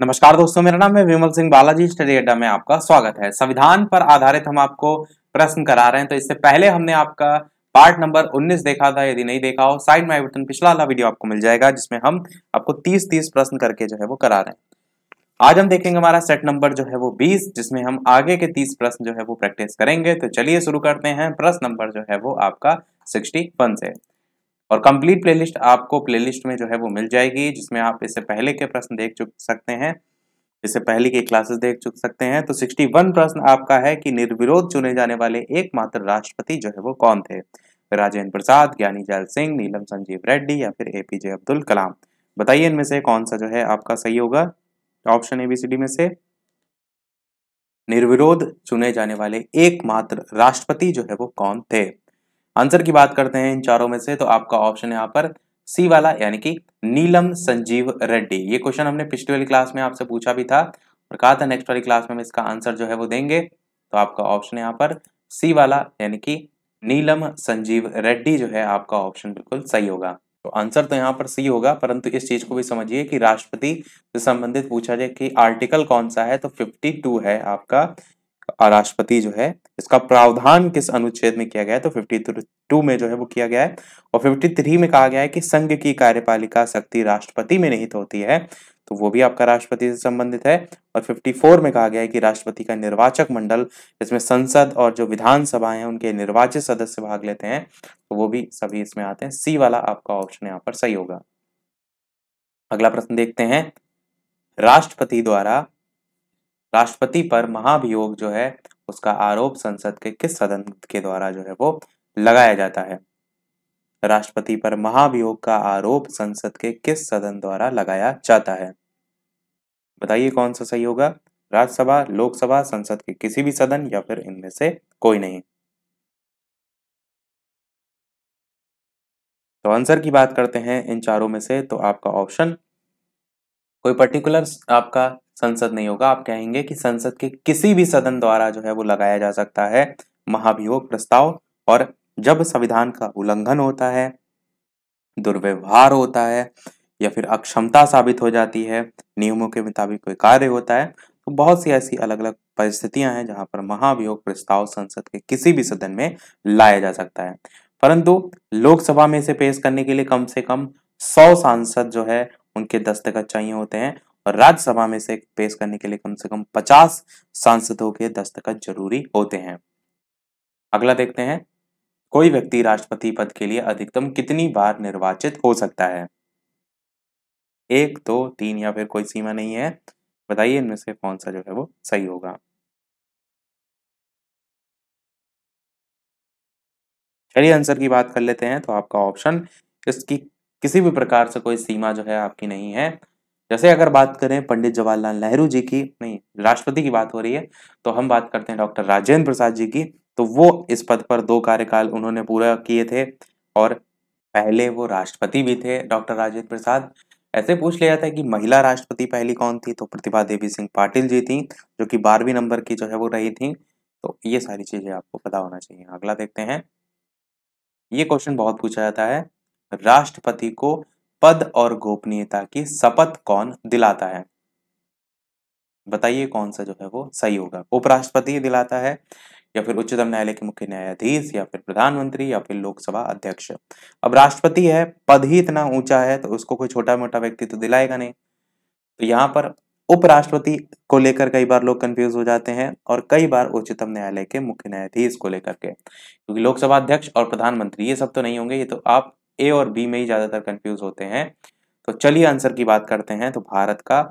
नमस्कार दोस्तों, मेरा नाम है विमल सिंह बालाजी। स्टडी अड्डा में आपका स्वागत है। संविधान पर आधारित हम आपको प्रश्न करा रहे हैं तो इससे पहले हमने आपका पार्ट नंबर 19 देखा था, यदि नहीं देखा हो, साइड में बटन पिछला वाला वीडियो आपको मिल जाएगा, जिसमें हम आपको 30 30 प्रश्न करके जो है वो करा रहे हैं। आज हम देखेंगे हमारा सेट नंबर जो है वो 20 जिसमें हम आगे के 30 प्रश्न जो है वो प्रैक्टिस करेंगे। तो चलिए शुरू करते हैं। प्रश्न नंबर जो है वो आपका सिक्सटी से। और कंप्लीट प्लेलिस्ट आपको प्लेलिस्ट में जो है वो मिल जाएगी, जिसमें आप इससे पहले के प्रश्न देख चुक सकते हैं इससे पहले की क्लासेस देख चुक सकते हैं। तो 61 प्रश्न आपका है कि निर्विरोध चुने जाने वाले एकमात्र राष्ट्रपति जो है वो कौन थे? राजेंद्र प्रसाद ज्ञानी जैल सिंह, नीलम संजीव रेड्डी या फिर एपीजे अब्दुल कलाम। बताइए इनमें से कौन सा जो है आपका सही होगा? ऑप्शन एबीसीडी में से। निर्विरोध चुने जाने वाले एकमात्र राष्ट्रपति जो है वो कौन थे? आंसर की बात करते हैं इन चारों में से तो आपका ऑप्शन यहाँ पर सी वाला, यानी कि नीलम संजीव रेड्डी। ये क्वेश्चन हमने पिछली वाली क्लास में आपसे पूछा भी था और कहा था नेक्स्ट वाली क्लास में हम इसका आंसर जो है वो देंगे। तो आपका ऑप्शन यहाँ पर सी वाला, यानी कि नीलम संजीव रेड्डी जो है आपका ऑप्शन बिल्कुल सही होगा। तो आंसर तो यहाँ पर सी होगा, परंतु इस चीज़ को भी समझिए कि राष्ट्रपति से संबंधित पूछा जाए कि आर्टिकल कौन सा है तो 52 है आपका। राष्ट्रपति जो है, इसका प्रावधान किस अनुच्छेद में किया गया है तो 52 में जो है वो किया गया है। और 53 में कहा गया है कि संघ की कार्यपालिका शक्ति राष्ट्रपति में निहित होती है तो वो भी आपका राष्ट्रपति से संबंधित है। और 54 में कहा गया है कि राष्ट्रपति का निर्वाचक मंडल इसमें संसद और जो विधानसभा है, उनके निर्वाचित सदस्य भाग लेते हैं तो वो भी सभी इसमें आते हैं। सी वाला आपका ऑप्शन यहाँ पर सही होगा। अगला प्रश्न देखते हैं। राष्ट्रपति द्वारा राष्ट्रपति पर महाभियोग जो है, उसका आरोप संसद के किस सदन के द्वारा जो है वो लगाया जाता है? राष्ट्रपति पर महाभियोग का आरोप संसद के किस सदन द्वारा लगाया जाता है? बताइए कौन सा सही होगा? राज्यसभा, लोकसभा, संसद के किसी भी सदन या फिर इनमें से कोई नहीं। तो आंसर की बात करते हैं इन चारों में से तो आपका ऑप्शन, कोई पर्टिकुलर आपका संसद नहीं होगा। आप कहेंगे कि संसद के किसी भी सदन द्वारा जो है वो लगाया जा सकता है महाभियोग प्रस्ताव और जब संविधान का उल्लंघन होता है, दुर्व्यवहार होता है या फिर अक्षमता साबित हो जाती है, नियमों के मुताबिक कोई कार्य होता है तो बहुत सी ऐसी अलग अलग परिस्थितियाँ हैं जहाँ पर महाभियोग प्रस्ताव संसद के किसी भी सदन में लाया जा सकता है। परंतु लोकसभा में इसे पेश करने के लिए कम से कम सौ सांसद जो है उनके दस्तखत चाहिए होते हैं। और राज्यसभा में से पेश करने के लिए कम से कम 50 सांसदों के दस्तखत ज़रूरी होते हैं। अगला देखते हैं, कोई व्यक्ति राष्ट्रपति पद के लिए अधिकतम कितनी बार निर्वाचित हो सकता है? एक, दो, तीन या फिर कोई सीमा नहीं है। बताइए इनमें से कौन सा जो है वो सही होगा। चलिए आंसर की बात कर लेते हैं तो आपका ऑप्शन, इसकी किसी भी प्रकार से कोई सीमा जो है आपकी नहीं है। जैसे अगर बात करें पंडित जवाहरलाल नेहरू जी की, नहीं, राष्ट्रपति की बात हो रही है तो हम बात करते हैं डॉक्टर राजेंद्र प्रसाद जी की तो वो इस पद पर दो कार्यकाल उन्होंने पूरा किए थे और पहले वो राष्ट्रपति भी थे डॉक्टर राजेंद्र प्रसाद। ऐसे पूछ लिया था कि महिला राष्ट्रपति पहली कौन थी? तो प्रतिभा देवी सिंह पाटिल जी थी, जो कि बारहवीं नंबर की जो है वो रही थी। तो ये सारी चीज़ें आपको पता होना चाहिए। अगला देखते हैं। ये क्वेश्चन बहुत पूछा जाता है, राष्ट्रपति को पद और गोपनीयता की शपथ कौन दिलाता है? बताइए कौन सा जो है वो सही होगा। उपराष्ट्रपति दिलाता है या फिर उच्चतम न्यायालय के मुख्य न्यायाधीश या फिर प्रधानमंत्री या फिर लोकसभा अध्यक्ष? अब राष्ट्रपति है, पद ही इतना ऊँचा है तो उसको कोई छोटा मोटा व्यक्ति तो दिलाएगा नहीं। तो यहाँ पर उपराष्ट्रपति को लेकर कई बार लोग कंफ्यूज हो जाते हैं और कई बार उच्चतम न्यायालय के मुख्य न्यायाधीश को लेकर के। क्योंकि लोकसभा अध्यक्ष और प्रधानमंत्री ये सब तो नहीं होंगे, ये तो आप ए और बी में ही ज़्यादातर कंफ्यूज होते हैं। तो चलिए आंसर की बात करते हैं। तो भारत का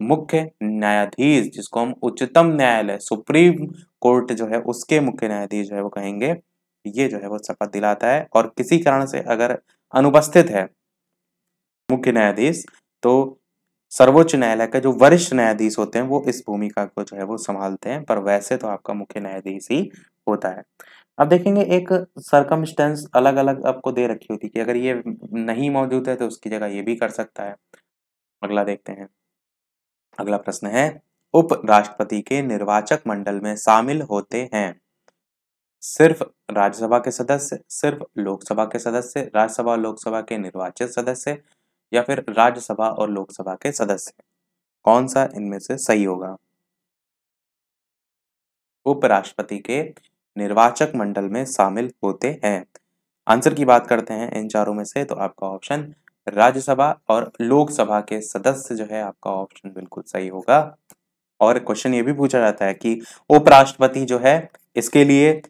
मुख्य न्यायाधीश, जिसको हम उच्चतम न्यायालय, सुप्रीम कोर्ट जो है, उसके मुख्य न्यायाधीश जो है, वो कहेंगे। ये जो है, वो शपथ दिलाता है। और किसी कारण से अगर अनुपस्थित है मुख्य न्यायाधीश तो सर्वोच्च न्यायालय का जो वरिष्ठ न्यायाधीश होते हैं, वो इस भूमिका को जो है वो संभालते हैं, पर वैसे तो आपका मुख्य न्यायाधीश ही होता है। अब देखेंगे एक सरकमस्टेंस अलग अलग आपको दे रखी होती है कि अगर ये नहीं मौजूद है तो उसकी जगह ये भी कर सकता है। अगला देखते हैं। अगला प्रश्न है उप राष्ट्रपति के निर्वाचक मंडल में शामिल होते हैं। सिर्फ़ राज्यसभा के सदस्य, सिर्फ़ लोकसभा के सदस्य, राज्यसभा और लोकसभा के निर्वाचित सदस्य या फिर राज्यसभा और लोकसभा के सदस्य? कौन सा इनमें से सही होगा? उपराष्ट्रपति के निर्वाचक मंडल में शामिल होते हैं। आंसर की बात करते हैं इन चारों में से तो आपका ऑप्शन राज्यसभा और लोकसभा के सदस्य जो है, आपका ऑप्शन बिल्कुल सही होगा। और क्वेश्चन ये भी पूछा जाता है कि उपराष्ट्रपति जो है, इसके लिए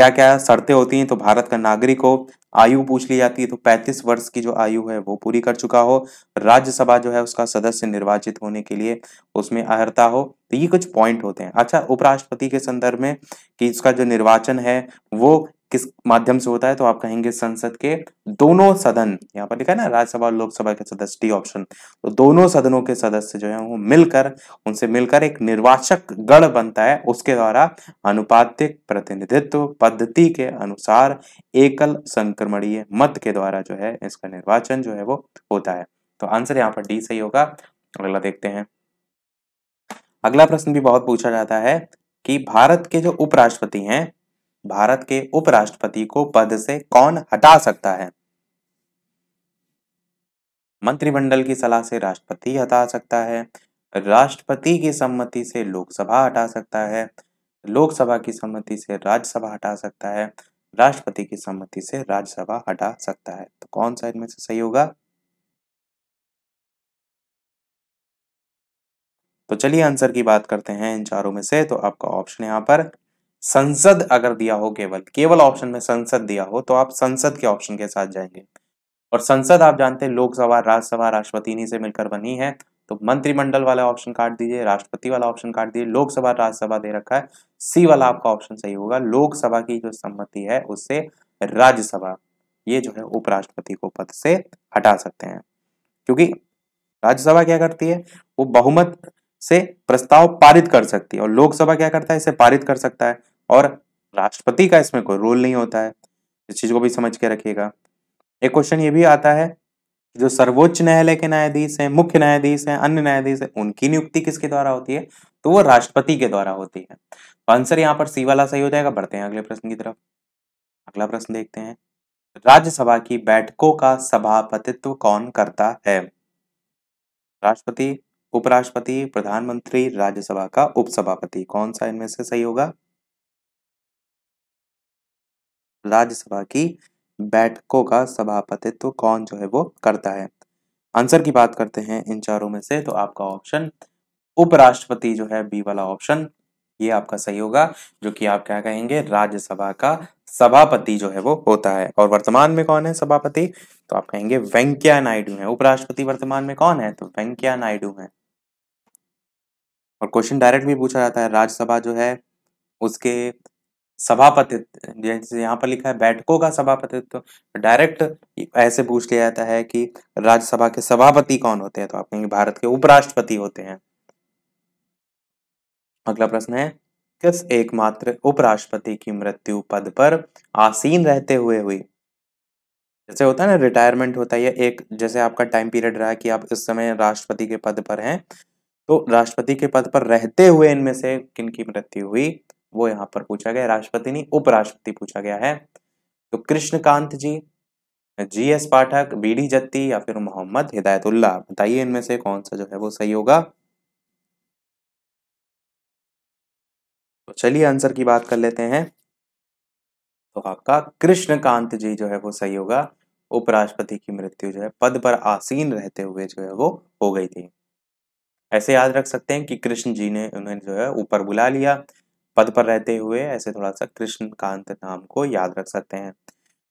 क्या क्या शर्तें होती हैं? तो भारत का नागरिक हो, आयु पूछ ली जाती है तो 35 वर्ष की जो आयु है, वो पूरी कर चुका हो। राज्यसभा जो है, उसका सदस्य निर्वाचित होने के लिए उसमें अहर्ता हो। तो ये कुछ पॉइंट होते हैं। अच्छा उपराष्ट्रपति के संदर्भ में कि इसका जो निर्वाचन है, वो किस माध्यम से होता है तो आप कहेंगे संसद के दोनों सदन, यहाँ पर लिखा है ना, राज्यसभा और लोकसभा के सदस्य, डी ऑप्शन। तो दोनों सदनों के सदस्य जो है, वो मिलकर, उनसे मिलकर एक निर्वाचक गण बनता है, उसके द्वारा अनुपातिक प्रतिनिधित्व पद्धति के अनुसार एकल संक्रमणीय मत के द्वारा जो है, इसका निर्वाचन जो है, वो होता है। तो आंसर यहाँ पर डी सही होगा। अगला देखते हैं। अगला प्रश्न भी बहुत पूछा जाता है कि भारत के जो उपराष्ट्रपति हैं भारत के उपराष्ट्रपति को पद से कौन हटा सकता है? मंत्रिमंडल की सलाह से राष्ट्रपति हटा सकता है, राष्ट्रपति की सम्मति से लोकसभा हटा सकता है, लोकसभा की सम्मति से राज्यसभा हटा सकता है, राष्ट्रपति की सम्मति से राज्यसभा हटा सकता है। तो कौन सा इनमें से सही होगा? तो चलिए आंसर की बात करते हैं इन चारों में से तो आपका ऑप्शन यहाँ पर संसद अगर दिया हो केवल केवल ऑप्शन में संसद दिया हो तो आप संसद के ऑप्शन के साथ जाएँगे। और संसद आप जानते हैं, लोकसभा, राज्यसभा, राष्ट्रपति से मिलकर बनी है तो मंत्रिमंडल वाला ऑप्शन काट दीजिए, राष्ट्रपति वाला ऑप्शन काट दीजिए, लोकसभा, राज्यसभा दे रखा है सी वाला आपका ऑप्शन सही होगा। लोकसभा की जो सम्मति है, उससे राज्यसभा, ये जो है उपराष्ट्रपति को पद से हटा सकते हैं। क्योंकि राज्यसभा क्या करती है? वो बहुमत से प्रस्ताव पारित कर सकती है। और लोकसभा क्या करता है? इसे पारित कर सकता है। और राष्ट्रपति का इसमें कोई रोल नहीं होता है। इस चीज़ को भी समझ के रखिएगा। एक क्वेश्चन ये भी आता है जो सर्वोच्च न्यायालय के न्यायाधीश हैं, मुख्य न्यायाधीश हैं, अन्य न्यायाधीश हैं, उनकी नियुक्ति किसके द्वारा होती है? तो वो राष्ट्रपति के द्वारा होती है। तो आंसर यहाँ पर सी वाला सही हो जाएगा। बढ़ते हैं अगले प्रश्न की तरफ़। अगला प्रश्न देखते हैं। राज्यसभा की बैठकों का सभापतित्व कौन करता है? राष्ट्रपति उपराष्ट्रपति, प्रधानमंत्री, राज्यसभा का उपसभापति। कौन सा इनमें से सही होगा? राज्यसभा की बैठकों का सभापतित्व कौन जो है वो करता है? आंसर की बात करते हैं इन चारों में से तो आपका ऑप्शन उपराष्ट्रपति जो है बी वाला ऑप्शन, ये आपका सही होगा, जो कि आप क्या कहेंगे? राज्यसभा का सभापति जो है वो होता है। और वर्तमान में कौन है सभापति? तो आप कहेंगे वेंकैया नायडू है। उपराष्ट्रपति वर्तमान में कौन है? तो वेंकैया नायडू है। और क्वेश्चन डायरेक्ट भी पूछा जाता है, राज्यसभा जो है, उसके सभापतित्व, जैसे यहाँ पर लिखा है, बैठकों का सभापतित्व तो डायरेक्ट ऐसे पूछ लिया जाता है कि राज्यसभा के सभापति कौन होते हैं? तो आप कहेंगे भारत के उपराष्ट्रपति होते हैं। अगला प्रश्न है, किस एकमात्र उपराष्ट्रपति की मृत्यु पद पर आसीन रहते हुए हुई? जैसे होता है ना रिटायरमेंट होता है एक, जैसे आपका टाइम पीरियड रहा कि आप इस समय राष्ट्रपति के पद पर हैं तो राष्ट्रपति के पद पर रहते हुए इनमें से किन की मृत्यु हुई, वो यहाँ पर पूछा गया, राष्ट्रपति नहीं, उपराष्ट्रपति पूछा गया है। तो Krishan Kant ji G S Pathak B D Jatti या फिर मोहम्मद हिदायतुल्ला बताइए इनमें से कौन सा जो है वो सही होगा। तो चलिए आंसर की बात कर लेते हैं। तो आपका कृष्णकांत जी जो है वो सही होगा, उपराष्ट्रपति की मृत्यु जो है, पद पर आसीन रहते हुए जो है वो हो गई थी। ऐसे याद रख सकते हैं कि कृष्ण जी ने उन्हें जो है ऊपर बुला लिया। पद पर रहते हुए ऐसे थोड़ा सा कृष्ण कांत नाम को याद रख सकते हैं।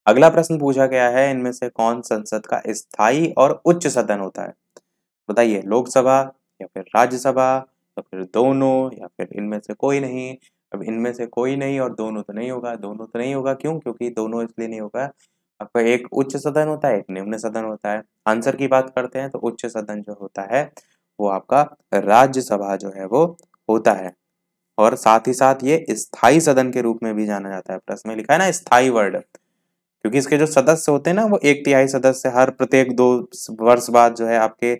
अगला प्रश्न पूछा गया है, इनमें से कौन संसद का स्थायी और उच्च सदन होता है? बताइए, लोकसभा या फिर राज्यसभा या फिर दोनों या फिर इनमें से कोई नहीं? अब इनमें से कोई नहीं और दोनों तो नहीं होगा, दोनों तो नहीं होगा, क्यों? क्योंकि दोनों इसलिए नहीं होगा। आपका एक उच्च सदन होता है, एक निम्न सदन होता है। आंसर की बात करते हैं तो उच्च सदन जो होता है वो आपका राज्यसभा जो है वो होता है। और साथ ही साथ ये स्थायी सदन के रूप में भी जाना जाता है। प्रश्न में लिखा है ना स्थायी वर्ड। क्योंकि इसके जो सदस्य होते हैं ना, वो एक तिहाई सदस्य, हर प्रत्येक दो वर्ष बाद जो है आपके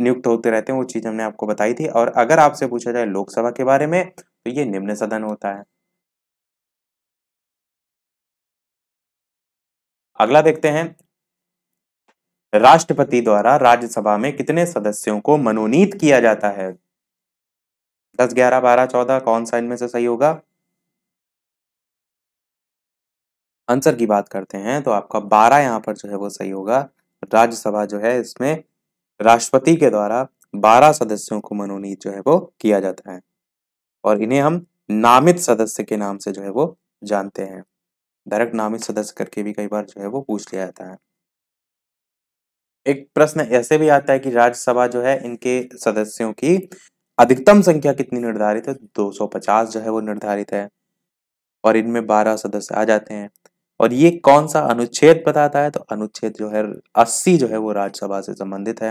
नियुक्त होते रहते हैं, वो चीज़ हमने आपको बताई थी। और अगर आपसे पूछा जाए लोकसभा के बारे में तो ये निम्न सदन होता है। अगला देखते हैं राष्ट्रपति द्वारा राज्यसभा में कितने सदस्यों को मनोनीत किया जाता है? दस, ग्यारह, बारह, चौदह, कौन सा इनमें से सही होगा? आंसर की बात करते हैं तो आपका बारह यहाँ पर जो है वो सही होगा। राज्यसभा जो है इसमें राष्ट्रपति के द्वारा बारह सदस्यों को मनोनीत जो है वो किया जाता है। और इन्हें हम नामित सदस्य के नाम से जो है वो जानते हैं। डायरेक्ट नामित सदस्य करके भी कई बार जो है वो पूछ लिया जाता है। एक प्रश्न ऐसे भी आता है कि राज्यसभा जो है इनके सदस्यों की अधिकतम संख्या कितनी निर्धारित है? 250 जो है वो निर्धारित है और इनमें 12 सदस्य आ जाते हैं। और ये कौन सा अनुच्छेद बताता है? तो अनुच्छेद जो है 80 जो है वो राज्यसभा से संबंधित है।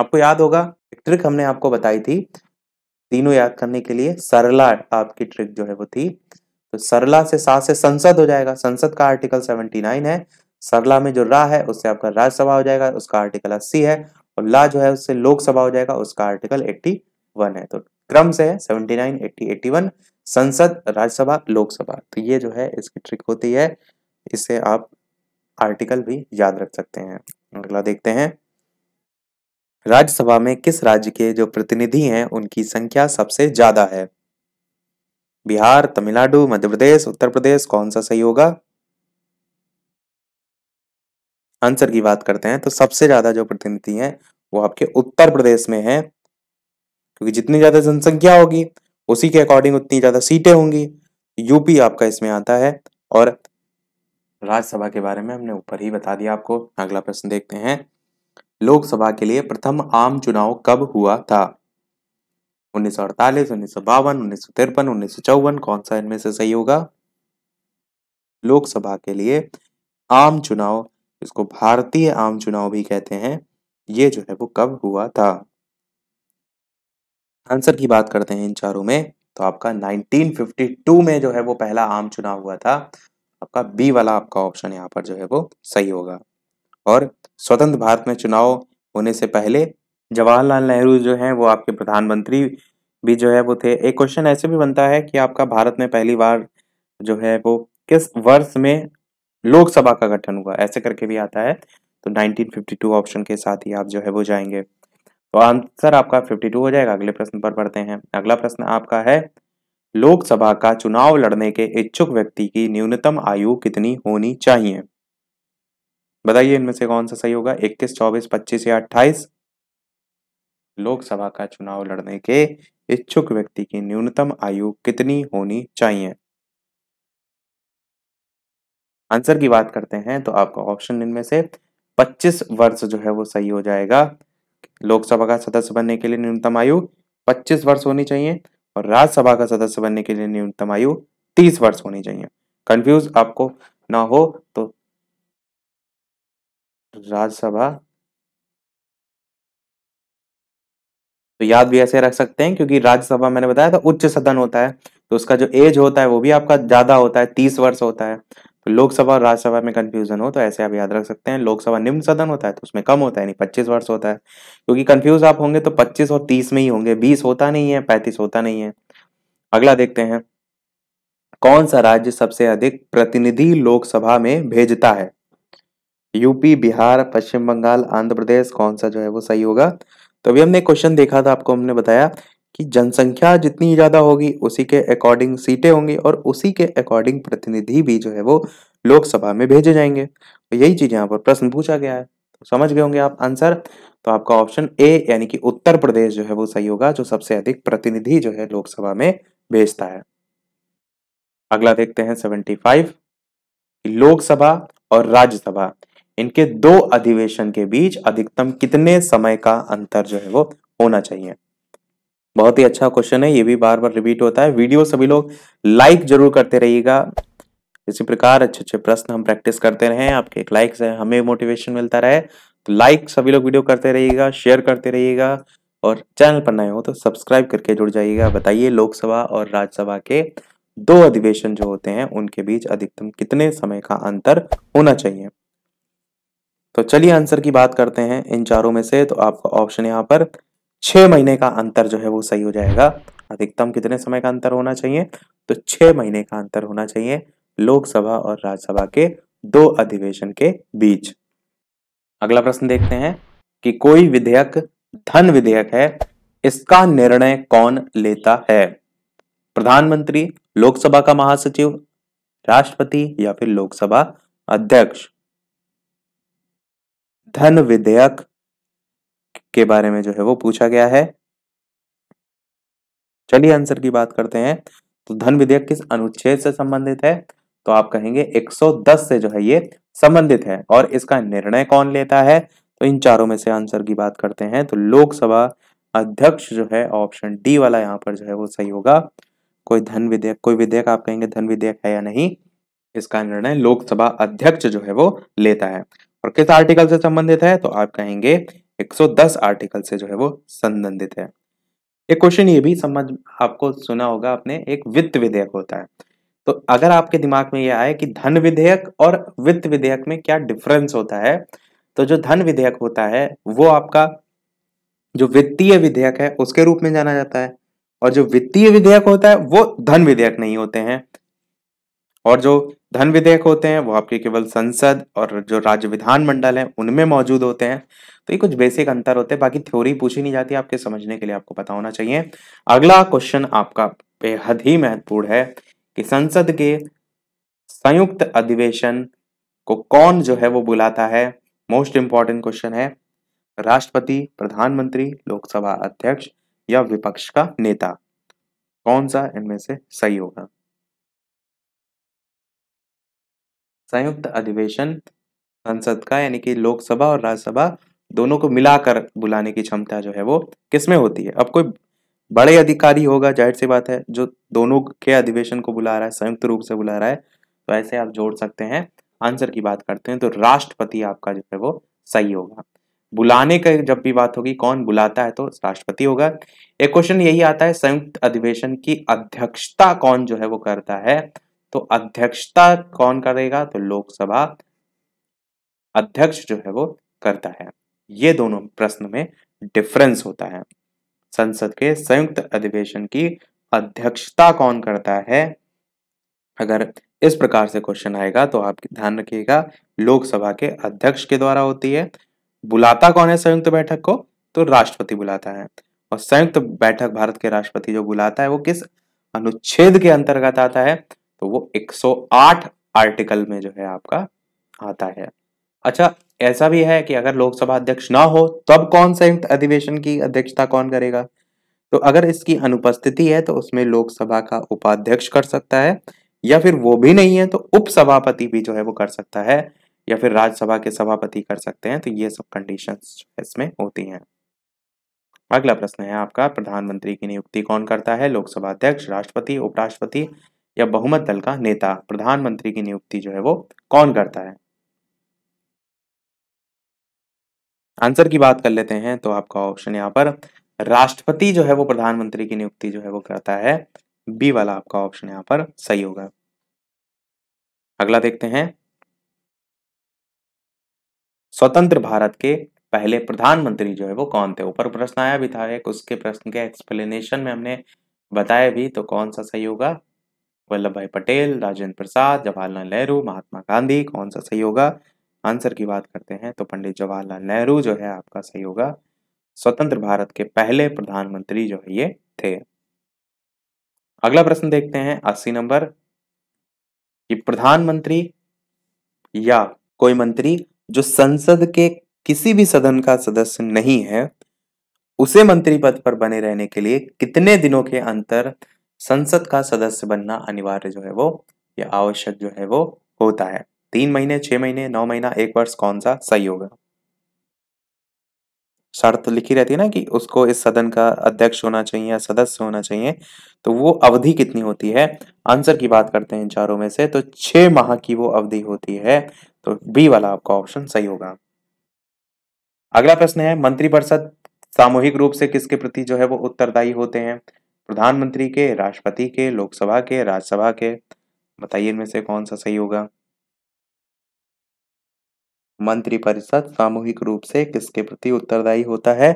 आपको याद होगा, एक ट्रिक हमने आपको बताई थी तीनों याद करने के लिए। सरला आपकी ट्रिक जो है वो थी। तो सरला से सात से संसद हो जाएगा। संसद का आर्टिकल 79 है। सरला में जो रा है, उससे आपका राज्यसभा हो जाएगा, उसका आर्टिकल अस्सी है, और ला जो है, उससे लोकसभा हो जाएगा, उसका आर्टिकल एट्टी वन है। तो क्रम से है seventy nine eighty eighty one संसद, राज्यसभा, लोकसभा। तो ये जो है, इसकी ट्रिक होती है इससे आप आर्टिकल भी याद रख सकते हैं। अगला देखते हैं। राज्यसभा में किस राज्य के जो प्रतिनिधि हैं, उनकी संख्या सबसे ज़्यादा है? बिहार, तमिलनाडु, मध्य प्रदेश, उत्तर प्रदेश, कौन सा सही होगा? आंसर की बात करते हैं तो सबसे ज़्यादा जो प्रतिनिधि हैं, वो आपके उत्तर प्रदेश में है, क्योंकि जितनी ज़्यादा जनसंख्या होगी, उसी के अकॉर्डिंग उतनी ज़्यादा सीटें होंगी। यूपी आपका इसमें आता है और राज्यसभा के बारे में हमने ऊपर ही बता दिया आपको। अगला प्रश्न देखते हैं। लोकसभा के लिए प्रथम आम चुनाव कब हुआ था? उन्नीस सौ अड़तालीस, उन्नीस सौ बावन, उन्नीस सौ तिरपन, उन्नीस सौ चौवन, कौन सा इनमें से सही होगा? लोकसभा के लिए आम चुनाव इसको भारतीय आम चुनाव भी कहते हैं। ये जो है वो कब हुआ था? आंसर की बात करते हैं इन चारों में। तो आपका 1952 में जो है वो पहला आम चुनाव हुआ था। आपका बी वाला आपका ऑप्शन यहाँ पर जो है वो सही होगा। और स्वतंत्र भारत में चुनाव होने से पहले जवाहरलाल नेहरू जो है वो आपके प्रधानमंत्री भी जो है वो थे। एक क्वेश्चन ऐसे भी बनता है कि आपका भारत में पहली बार जो है वो किस वर्ष में लोकसभा का गठन हुआ। ऐसे करके भी आता है। तो 1952 ऑप्शन के साथ ही आप जो है वो जाएँगे। तो आंसर आपका 52 हो जाएगा। अगले प्रश्न पर पढ़ते हैं। अगला प्रश्न आपका है लोकसभा का चुनाव लड़ने के इच्छुक व्यक्ति की न्यूनतम आयु कितनी होनी चाहिए? बताइए इनमें से कौन सा सही होगा? 21, 24, 25 या 28 लोकसभा का चुनाव लड़ने के इच्छुक व्यक्ति की न्यूनतम आयु कितनी होनी चाहिए? आंसर की बात करते हैं तो आपका ऑप्शन इनमें से 25 वर्ष जो है वो सही हो जाएगा। लोकसभा का सदस्य बनने के लिए न्यूनतम आयु 25 वर्ष होनी चाहिए और राज्यसभा का सदस्य बनने के लिए न्यूनतम आयु 30 वर्ष होनी चाहिए। कंफ्यूज आपको ना हो तो राज्यसभा तो याद भी ऐसे रख सकते हैं क्योंकि राज्यसभा मैंने बताया था उच्च सदन होता है तो उसका जो एज होता है वो भी आपका ज़्यादा होता है, तीस वर्ष होता है। तो लोकसभा और राज्यसभा में कंफ्यूजन हो तो ऐसे आप याद रख सकते हैं। लोकसभा निम्न सदन होता है तो उसमें कम होता है नहीं पच्चीस वर्ष होता है। क्योंकि कंफ्यूज आप होंगे तो पच्चीस और तीस में ही होंगे। बीस होता नहीं है, पैंतीस होता नहीं है। अगला देखते हैं। कौन सा राज्य सबसे अधिक प्रतिनिधि लोकसभा में भेजता है? यूपी बिहार, पश्चिम बंगाल, आंध्र प्रदेश, कौन सा जो है वो सही होगा? तो अभी हमने क्वेश्चन देखा था, आपको हमने बताया कि जनसंख्या जितनी ज़्यादा होगी, उसी के अकॉर्डिंग सीटें होंगी और उसी के अकॉर्डिंग प्रतिनिधि भी जो है वो लोकसभा में भेजे जाएँगे। तो यही चीज़ यहाँ पर प्रश्न पूछा गया है। तो समझ गए होंगे आप आंसर? तो आपका ऑप्शन ए यानी कि उत्तर प्रदेश जो है वो सही होगा, जो सबसे अधिक प्रतिनिधि जो है लोकसभा में भेजता है। अगला देखते हैं सेवेंटी फाइव लोकसभा और राज्यसभा, इनके दो अधिवेशन के बीच अधिकतम कितने समय का अंतर जो है वो होना चाहिए? बहुत ही अच्छा क्वेश्चन है, ये भी बार बार रिपीट होता है। वीडियो सभी लोग लाइक ज़रूर करते रहिएगा। इसी प्रकार अच्छे अच्छे प्रश्न हम प्रैक्टिस करते रहे, आपके एक लाइक से हमें मोटिवेशन मिलता रहे। तो लाइक सभी लोग वीडियो करते रहिएगा शेयर करते रहिएगा और चैनल पर नए हो तो सब्सक्राइब करके जुड़ जाइएगा। बताइए लोकसभा और राज्यसभा के दो अधिवेशन जो होते हैं, उनके बीच अधिकतम कितने समय का अंतर होना चाहिए? तो चलिए आंसर की बात करते हैं इन चारों में से। तो आपका ऑप्शन यहाँ पर छह महीने का अंतर जो है वो सही हो जाएगा। अधिकतम कितने समय का अंतर होना चाहिए? तो छह महीने का अंतर होना चाहिए लोकसभा और राज्यसभा के दो अधिवेशन के बीच। अगला प्रश्न देखते हैं कि कोई विधेयक धन विधेयक है, इसका निर्णय कौन लेता है? प्रधानमंत्री, लोकसभा का महासचिव, राष्ट्रपति या फिर लोकसभा अध्यक्ष? धन विधेयक के बारे में जो है वो पूछा गया है। चलिए आंसर की बात करते हैं। तो धन विधेयक किस अनुच्छेद से संबंधित है? तो आप कहेंगे 110 से जो है ये संबंधित है और इसका निर्णय कौन लेता है? तो इन चारों में से आंसर की बात करते हैं। तो लोकसभा अध्यक्ष जो है ऑप्शन डी वाला यहाँ पर जो है वो सही होगा। कोई धन विधेयक, कोई विधेयक आप कहेंगे धन विधेयक है या नहीं, इसका निर्णय लोकसभा अध्यक्ष जो है वो लेता है। और किस आर्टिकल से संबंधित है? तो आप कहेंगे 110 आर्टिकल से जो है वो संबंधित है। एक क्वेश्चन ये भी समझ आपको सुना होगा आपने एक वित्त विधेयक होता है। तो अगर आपके दिमाग में ये आए कि धन विधेयक और वित्त विधेयक में क्या डिफरेंस होता है तो जो धन विधेयक होता है, वो आपका जो वित्तीय विधेयक है, उसके रूप में जाना जाता है। और जो वित्तीय विधेयक होता है, वो धन विधेयक नहीं होते हैं। और जो धन विधेयक होते हैं, वो आपके केवल संसद और जो राज्य विधान मंडल है, उनमें मौजूद होते हैं। तो ये कुछ बेसिक अंतर होते हैं, बाकी थ्योरी पूछी नहीं जाती, आपके समझने के लिए आपको पता होना चाहिए। अगला क्वेश्चन आपका बेहद ही महत्वपूर्ण है कि संसद के संयुक्त अधिवेशन को कौन जो है वो बुलाता है? मोस्ट इंपॉर्टेंट क्वेश्चन है, राष्ट्रपति, प्रधानमंत्री, लोकसभा अध्यक्ष या विपक्ष का नेता? कौन सा इनमें से सही होगा? संयुक्त अधिवेशन संसद का, यानी कि लोकसभा और राज्यसभा दोनों को मिलाकर बुलाने की क्षमता जो है वो किसमें होती है? अब कोई बड़े अधिकारी होगा, ज़ाहिर सी बात है, जो दोनों के अधिवेशन को बुला रहा है, संयुक्त रूप से बुला रहा है तो ऐसे आप जोड़ सकते हैं। आंसर की बात करते हैं तो राष्ट्रपति आपका जो है वो सही होगा। बुलाने का जब भी बात होगी, कौन बुलाता है तो राष्ट्रपति होगा। एक क्वेश्चन यही आता है, संयुक्त अधिवेशन की अध्यक्षता कौन जो है वो करता है? तो अध्यक्षता कौन करेगा? तो लोकसभा अध्यक्ष जो है वो करता है। ये दोनों प्रश्न में डिफरेंस होता है। संसद के संयुक्त अधिवेशन की अध्यक्षता कौन करता है? अगर इस प्रकार से क्वेश्चन आएगा तो आप ध्यान रखिएगा, लोकसभा के अध्यक्ष के द्वारा होती है। बुलाता कौन है संयुक्त बैठक को? तो राष्ट्रपति बुलाता है। और संयुक्त बैठक भारत के राष्ट्रपति जो बुलाता है, वो किस अनुच्छेद के अंतर्गत आता है? तो वो 108 आर्टिकल में जो है आपका आता है। अच्छा ऐसा भी है कि अगर लोकसभा अध्यक्ष ना हो, तब कौन संयुक्त अधिवेशन की अध्यक्षता कौन करेगा? तो अगर इसकी अनुपस्थिति है तो उसमें लोकसभा का उपाध्यक्ष कर सकता है, या फिर वो भी नहीं है तो उप सभापति भी जो है वो कर सकता है, या फिर राज्यसभा के सभापति कर सकते हैं तो ये सब कंडीशंस इसमें होती हैं। अगला प्रश्न है आपका, प्रधानमंत्री की नियुक्ति कौन करता है? लोकसभा अध्यक्ष, राष्ट्रपति, उपराष्ट्रपति या बहुमत दल का नेता, प्रधानमंत्री की नियुक्ति जो है वो कौन करता है? आंसर की बात कर लेते हैं तो आपका ऑप्शन यहाँ पर, राष्ट्रपति जो है वो प्रधानमंत्री की नियुक्ति जो है वो करता है। बी वाला आपका ऑप्शन यहाँ पर सही होगा। अगला देखते हैं। स्वतंत्र भारत के पहले प्रधानमंत्री जो है वो कौन थे? ऊपर प्रश्न आया भी था एक, उसके प्रश्न के एक्सप्लेनेशन में हमने बताया भी तो कौन सा सही होगा? वल्लभ भाई पटेल, राजेंद्र प्रसाद, जवाहरलाल नेहरू, महात्मा गांधी, कौन सा सही होगा आंसर की बात करते हैं तो पंडित जवाहरलाल नेहरू जो है आपका सही होगा स्वतंत्र भारत के पहले प्रधानमंत्री जो है ये थे। अगला प्रश्न देखते हैं, अस्सी नंबर, कि प्रधानमंत्री या कोई मंत्री जो संसद के किसी भी सदन का सदस्य नहीं है, उसे मंत्री पद पर बने रहने के लिए कितने दिनों के अंतर संसद का सदस्य बनना अनिवार्य जो है वो या आवश्यक जो है वो होता है। तीन महीने, छह महीने, नौ महीना, एक वर्ष कौन सा सही होगा? शर्त लिखी रहती है ना कि उसको इस सदन का अध्यक्ष होना चाहिए या सदस्य होना चाहिए तो वो अवधि कितनी होती है? आंसर की बात करते हैं चारों में से तो छह माह की वो अवधि होती है तो बी वाला आपका ऑप्शन सही होगा। अगला प्रश्न है, मंत्रिपरिषद सामूहिक रूप से किसके प्रति जो है वो उत्तरदायी होते हैं? प्रधानमंत्री के, राष्ट्रपति के, लोकसभा के, राज्यसभा के, बताइए इनमें से कौन सा सही होगा? मंत्रिपरिषद सामूहिक रूप से किसके प्रति उत्तरदायी होता है?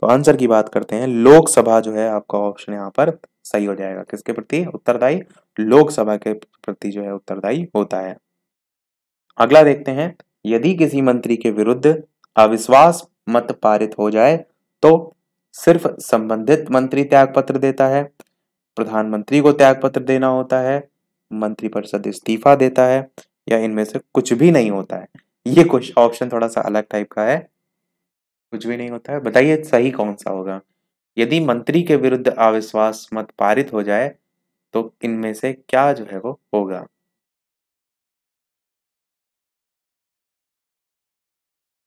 तो आंसर की बात करते हैं, लोकसभा जो है, आपका ऑप्शन यहाँ पर सही हो जाएगा। किसके प्रति उत्तरदायी? लोकसभा के प्रति जो है, उत्तरदायी होता है। अगला देखते हैं, यदि किसी मंत्री के विरुद्ध अविश्वास मत पारित हो जाए तो सिर्फ़ संबंधित मंत्री त्याग पत्र देता है, प्रधानमंत्री को त्याग पत्र देना होता है, मंत्रिपरिषद इस्तीफा देता है, या इनमें से कुछ भी नहीं होता है। ये कुछ ऑप्शन थोड़ा सा अलग टाइप का है। कुछ भी नहीं होता है। बताइए सही कौन सा होगा? यदि मंत्री के विरुद्ध अविश्वास मत पारित हो जाए तो इनमें से क्या जो है वो होगा?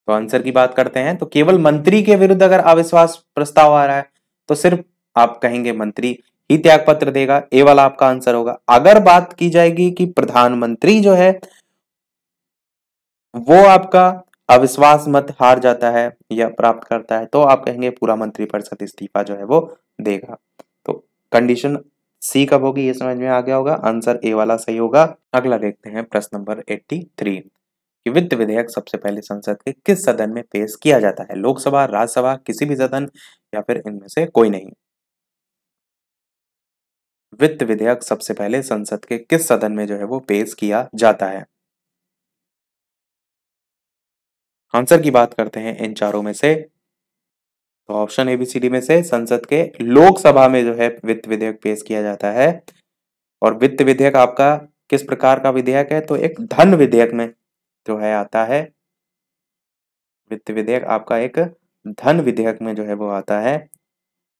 तो आंसर की बात करते हैं तो केवल मंत्री के विरुद्ध अगर अविश्वास प्रस्ताव आ रहा है तो सिर्फ़ आप कहेंगे मंत्री ही त्याग पत्र देगा ए वाला आपका आंसर होगा। अगर बात की जाएगी कि प्रधानमंत्री जो है, वो आपका अविश्वास मत हार जाता है या प्राप्त करता है तो आप कहेंगे पूरा मंत्रिपरिषद इस्तीफा जो है वो देगा। तो कंडीशन सी कब होगी, ये समझ में आ गया होगा, आंसर ए वाला सही होगा। अगला देखते हैं प्रश्न नंबर एट्टी थ्री कि वित्त विधेयक सबसे पहले संसद के किस सदन में पेश किया जाता है? लोकसभा, राज्यसभा, किसी भी सदन, या फिर इनमें से कोई नहीं? वित्त विधेयक सबसे पहले संसद के किस सदन में जो है वो पेश किया जाता है? आंसर की बात करते हैं इन चारों में से। तो ऑप्शन एबीसीडी में से संसद के लोकसभा में जो है वित्त विधेयक पेश किया जाता है। और वित्त विधेयक आपका किस प्रकार का विधेयक है? तो एक धन विधेयक में। जो है आता है। वित्त विधेयक आपका एक धन विधेयक में जो है वो आता है।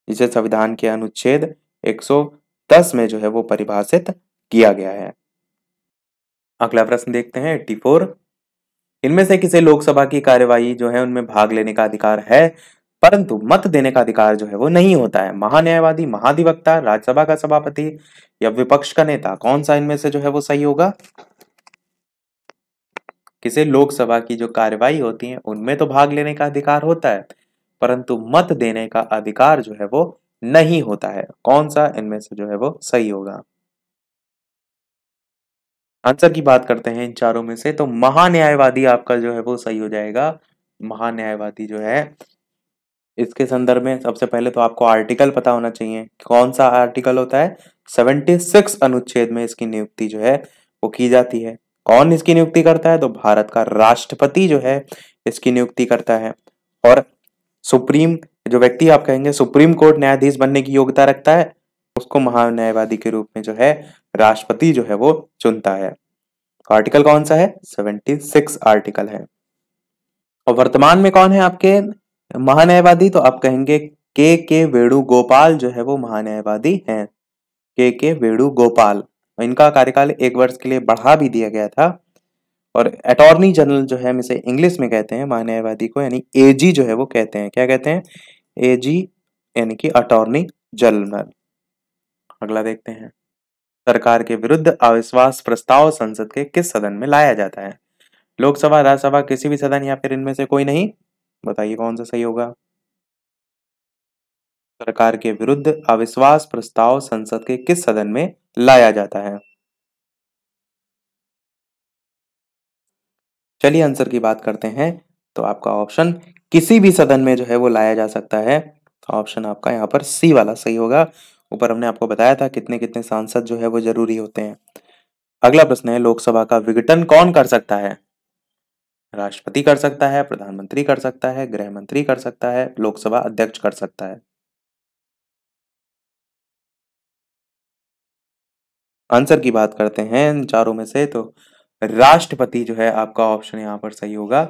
जिसे संविधान के अनुच्छेद 110 में जो है वो परिभाषित किया गया है। अगला प्रश्न देखते हैं 84 इनमें से किसी लोकसभा की कार्यवाही जो है उनमें भाग लेने का अधिकार है, परंतु मत देने का अधिकार जो है वो नहीं होता है। महान्यायवादी, महाधिवक्ता, राज्यसभा का सभापति या विपक्ष का नेता, कौन सा इनमें से जो है वो सही होगा? किसी लोकसभा की जो कार्यवाही होती है, उनमें तो भाग लेने का अधिकार होता है, परंतु मत देने का अधिकार जो है वो नहीं होता है। कौन सा इनमें से जो है वो सही होगा? आंसर की बात करते हैं इन चारों में से तो महान्यायवादी आपका जो है वो सही हो जाएगा। महान्यायवादी जो है, इसके संदर्भ में सबसे पहले तो आपको आर्टिकल पता होना चाहिए कौन सा आर्टिकल होता है? सेवेंटी सिक्स अनुच्छेद में इसकी नियुक्ति जो है वो की जाती है। कौन इसकी नियुक्ति करता है? तो भारत का राष्ट्रपति जो है, इसकी नियुक्ति करता है। और सुप्रीम, जो व्यक्ति आप कहेंगे, सुप्रीम कोर्ट न्यायाधीश बनने की योग्यता रखता है, उसको महान्यायवादी के रूप में जो है, राष्ट्रपति जो है, वो चुनता है। आर्टिकल कौन सा है? सेवेंटी सिक्स आर्टिकल है। और वर्तमान में कौन है आपके महान्यायवादी? तो आप कहेंगे के के वेणुगोपाल जो है, वो महान्यायवादी हैं। के के वेणुगोपाल। इनका कार्यकाल एक वर्ष के लिए बढ़ा भी दिया गया था। और अटॉर्नी जनरल जो है हम इसे इंग्लिश में कहते हैं महान्यायवादी को, यानी एजी जो है वो कहते हैं। क्या कहते हैं? एजी यानी कि अटॉर्नी जनरल अगला देखते हैं। सरकार के विरुद्ध अविश्वास प्रस्ताव संसद के किस सदन में लाया जाता है? लोकसभा, राज्यसभा, किसी भी सदन या फिर इनमें से कोई नहीं? बताइए कौन सा सही होगा? सरकार के विरुद्ध अविश्वास प्रस्ताव संसद के किस सदन में लाया जाता है। चलिए आंसर की बात करते हैं। तो आपका ऑप्शन किसी भी सदन में जो है वो लाया जा सकता है। ऑप्शन आपका यहाँ पर सी वाला सही होगा। ऊपर हमने आपको बताया था कितने कितने सांसद जो है वो ज़रूरी होते हैं। अगला प्रश्न है, लोकसभा का विघटन कौन कर सकता है? राष्ट्रपति कर सकता है, प्रधानमंत्री कर सकता है, गृह मंत्री कर सकता है, लोकसभा अध्यक्ष कर सकता है। आंसर की बात करते हैं इन चारों में से तो राष्ट्रपति जो है आपका ऑप्शन यहाँ पर सही होगा।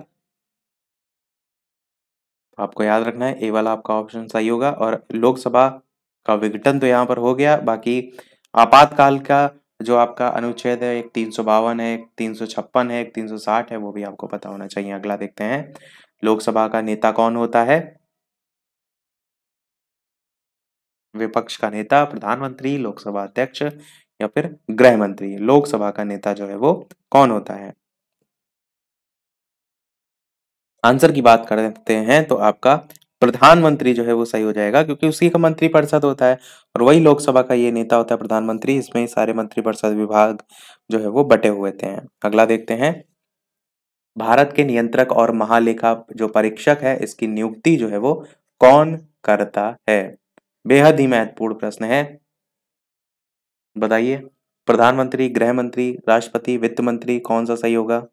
आपको याद रखना है, ए वाला आपका ऑप्शन सही होगा और लोकसभा का विघटन तो यहाँ पर हो गया। बाकी आपातकाल का जो आपका अनुच्छेद है, एक तीन सौ बावन है, एक तीन सौ छप्पन है, एक तीन सौ साठ है, वो भी आपको पता होना चाहिए। अगला देखते हैं, लोकसभा का नेता कौन होता है? विपक्ष का नेता, प्रधानमंत्री, लोकसभा अध्यक्ष या फिर गृह मंत्री, लोकसभा का नेता जो है वो कौन होता है? आंसर की बात करते हैं तो आपका प्रधानमंत्री जो है वो सही हो जाएगा क्योंकि उसी का मंत्री परिषद होता है और वही लोकसभा का ये नेता होता है प्रधानमंत्री, इसमें सारे मंत्री परिषद विभाग जो है वो बटे हुए थे। अगला देखते हैं। भारत के नियंत्रक और महालेखा जो परीक्षक है, इसकी नियुक्ति जो है वो कौन करता है? बेहद ही महत्वपूर्ण प्रश्न है। बताइए, प्रधानमंत्री गृह मंत्री राष्ट्रपति, वित्त मंत्री कौन सा सही होगा?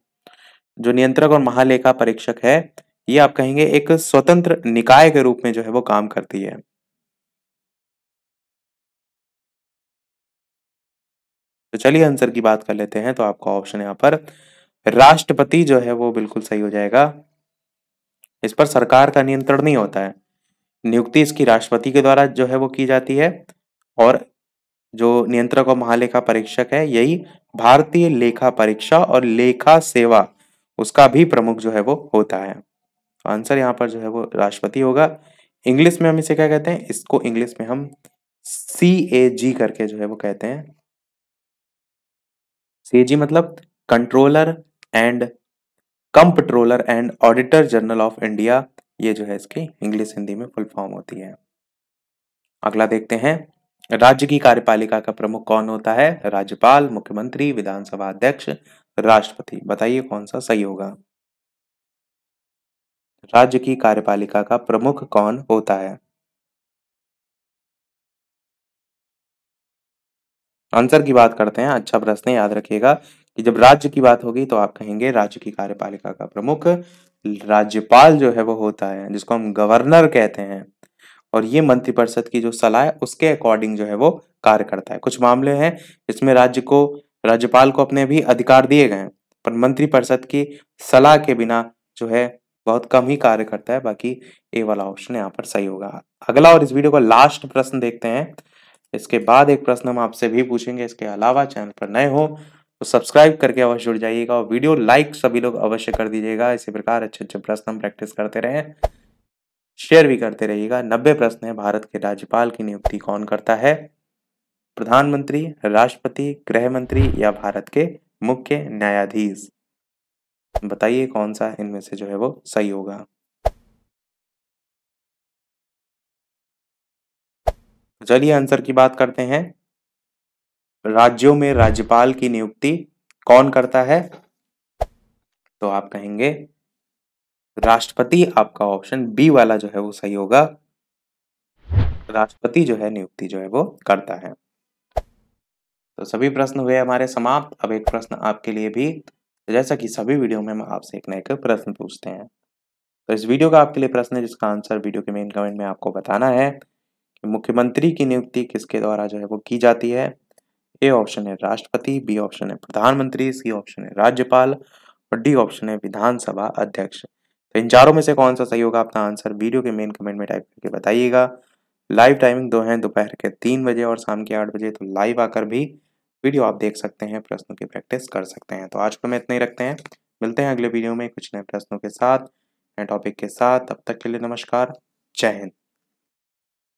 जो नियंत्रक और महालेखा परीक्षक है, ये आप कहेंगे एक स्वतंत्र निकाय के रूप में जो है वो काम करती है। तो चलिए आंसर की बात कर लेते हैं तो आपका ऑप्शन यहाँ पर, राष्ट्रपति जो है वो बिल्कुल सही हो जाएगा। इस पर सरकार का नियंत्रण नहीं होता है। नियुक्ति इसकी राष्ट्रपति के द्वारा जो है वो की जाती है, और जो नियंत्रक और महालेखा परीक्षक है, यही भारतीय लेखा परीक्षा और लेखा सेवा, उसका भी प्रमुख जो है वो होता है। तो आंसर यहाँ पर जो है वो राष्ट्रपति होगा। इंग्लिश में हम इसे क्या कहते हैं? इसको इंग्लिश में हम सी ए जी करके जो है वो कहते हैं। सी ए जी मतलब controller and controller and auditor general of India ये जो है इसकी इंग्लिश हिंदी में फुल फॉर्म होती है। अगला देखते हैं। राज्य की कार्यपालिका का प्रमुख कौन होता है? राज्यपाल, मुख्यमंत्री, विधानसभा अध्यक्ष, राष्ट्रपति। बताइए कौन सा सही होगा? राज्य की कार्यपालिका का प्रमुख कौन होता है? आंसर की बात करते हैं। अच्छा प्रश्न याद रखिएगा कि जब राज्य की बात होगी तो आप कहेंगे राज्य की कार्यपालिका का प्रमुख। राज्यपाल जो है वो होता है, जिसको हम गवर्नर कहते हैं। और ये मंत्रिपरिषद की जो सलाह है, उसके अकॉर्डिंग जो है वो कार्य करता है। कुछ मामले हैं इसमें राज्य को, राज्यपाल को अपने भी अधिकार दिए गए हैं, पर मंत्रिपरिषद की सलाह के बिना जो है, बहुत कम ही कार्य करता है। बाकी ए वाला ऑप्शन यहाँ पर सही होगा। अगला और इस वीडियो का लास्ट प्रश्न देखते हैं। इसके बाद एक प्रश्न हम आपसे भी पूछेंगे। इसके अलावा चैनल पर नए हो तो सब्सक्राइब करके अवश्य जुड़ जाइएगा और वीडियो लाइक सभी लोग अवश्य कर दीजिएगा। इसी प्रकार अच्छे अच्छे प्रश्न हम प्रैक्टिस करते रहें। शेयर भी करते रहिएगा। नब्बे प्रश्न है। भारत के राज्यपाल की नियुक्ति कौन करता है? प्रधानमंत्री, राष्ट्रपति गृह मंत्री या भारत के मुख्य न्यायाधीश? बताइए कौन सा इनमें से जो है वो सही होगा। चलिए आंसर की बात करते हैं। राज्यों में राज्यपाल की नियुक्ति कौन करता है? तो आप कहेंगे राष्ट्रपति आपका ऑप्शन बी वाला जो है वो सही होगा। राष्ट्रपति जो है, नियुक्ति जो है वो करता है। तो सभी प्रश्न हुए हमारे समाप्त। अब एक प्रश्न आपके लिए भी। जैसा कि सभी वीडियो में हम आपसे एक नए प्रश्न पूछते हैं। तो इस वीडियो का आपके लिए प्रश्न है, जिसका आंसर वीडियो के मेन कमेंट में आपको बताना है कि मुख्यमंत्री की नियुक्ति किसके द्वारा जो है वो की जाती है? ए ऑप्शन है राष्ट्रपति, बी ऑप्शन है प्रधानमंत्री, सी ऑप्शन है राज्यपाल और डी ऑप्शन है विधानसभा अध्यक्ष। तो इन चारों में से कौन सा सही होगा? अपना आंसर वीडियो के मेन कमेंट में टाइप करके बताइएगा। लाइव टाइमिंग दो हैं, दोपहर के तीन बजे और शाम के आठ बजे तो लाइव आकर भी वीडियो आप देख सकते हैं, प्रश्नों की प्रैक्टिस कर सकते हैं। तो आज को मैं इतना ही रखते हैं। मिलते हैं अगले वीडियो में कुछ नए प्रश्नों के साथ, नए टॉपिक के साथ। अब तक के लिए नमस्कार। जय हिंद।